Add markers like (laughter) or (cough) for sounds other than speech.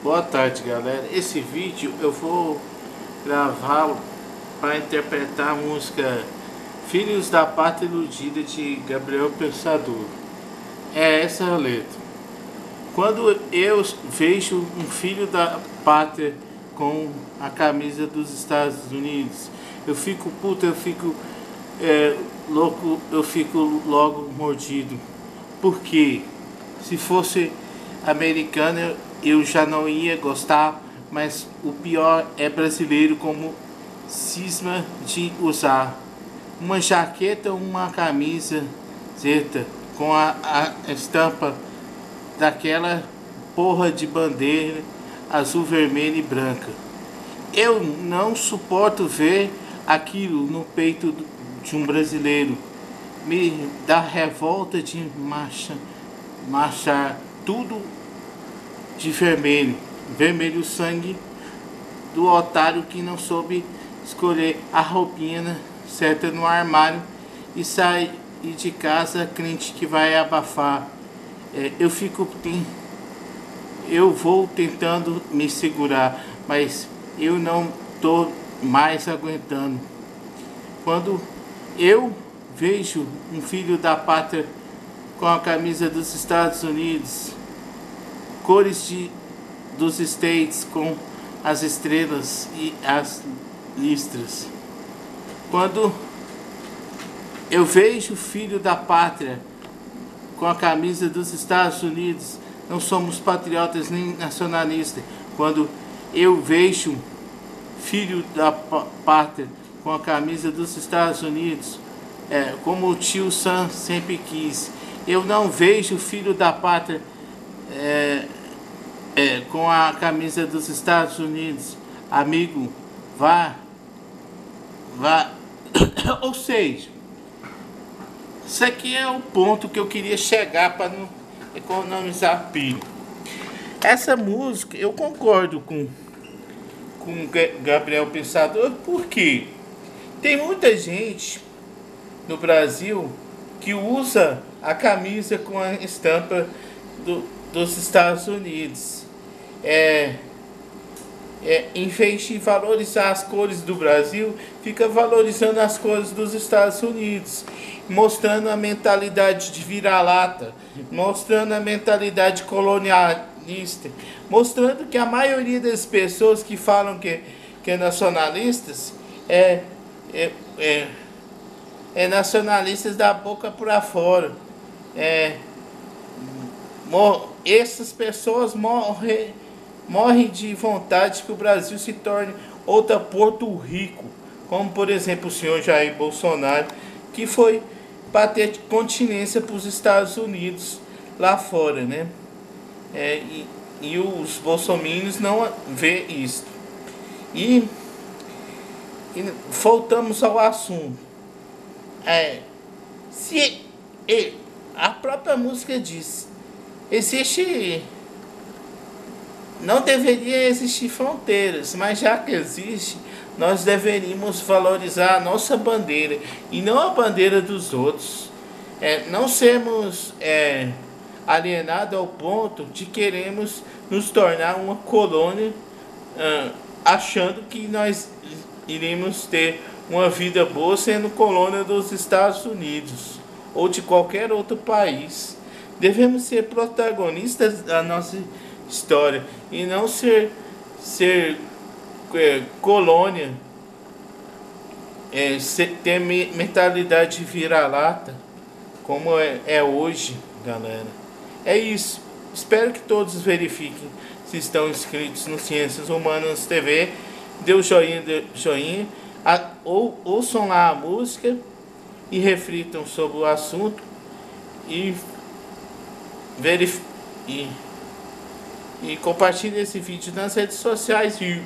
Boa tarde galera, esse vídeo eu vou gravá-lo para interpretar a música Filhos da Pátria Iludida de Gabriel Pensador. É essa a letra. Quando eu vejo um filho da pátria com a camisa dos Estados Unidos, eu fico puto, eu fico é, louco, eu fico logo mordido. Porque se fosse americano eu já não ia gostar, mas o pior é brasileiro como cisma de usar uma jaqueta ou uma camisa zeta com a, a estampa daquela porra de bandeira azul, vermelha e branca. Eu não suporto ver aquilo no peito de um brasileiro. Me dá revolta de marcha, marchar tudo de vermelho. Vermelho sangue do otário que não soube escolher a roupinha certa no armário e sair de casa crente que vai abafar. É, eu fico eu vou tentando me segurar, mas eu não tô mais aguentando. Quando eu vejo um filho da pátria com a camisa dos Estados Unidos cores de, dos States com as estrelas e as listras. Quando eu vejo o filho da pátria com a camisa dos Estados Unidos, não somos patriotas nem nacionalistas. Quando eu vejo filho da pátria com a camisa dos Estados Unidos, é, como o tio Sam sempre quis, eu não vejo filho da pátria é, é, com a camisa dos Estados Unidos, amigo, vá, vá, (coughs) ou seja, isso aqui é o ponto que eu queria chegar para não economizar pilha. Essa música, eu concordo com, com Gabriel Pensador, porque tem muita gente no Brasil que usa a camisa com a estampa do, dos Estados Unidos é, é, vez de valorizar as cores do Brasil, fica valorizando as cores dos Estados Unidos, mostrando a mentalidade de vira-lata, mostrando a mentalidade colonialista, mostrando que a maioria das pessoas que falam que, que é nacionalistas é, é, é, é nacionalistas da boca para fora. É, essas pessoas morrem morre de vontade que o Brasil se torne outra Porto Rico, como por exemplo o senhor Jair Bolsonaro, que foi bater continência para os Estados Unidos lá fora, né? É, e, e os bolsominions não vê isso. E, e voltamos ao assunto. É, se e, a própria música diz, existe não deveria existir fronteiras, mas já que existe, nós deveríamos valorizar a nossa bandeira e não a bandeira dos outros. É, não sermos é, alienados ao ponto de queremos nos tornar uma colônia ah, achando que nós iremos ter uma vida boa sendo colônia dos Estados Unidos ou de qualquer outro país. Devemos ser protagonistas da nossa história e não ser, ser é, colônia, é, ser, ter mentalidade vira-lata, como é, é hoje, galera. É isso. Espero que todos verifiquem se estão inscritos no Ciências Humanas TV. Dê o joinha, dê joinha. A, ou, ouçam lá a música e reflitam sobre o assunto e verifiquem e compartilhe esse vídeo nas redes sociais e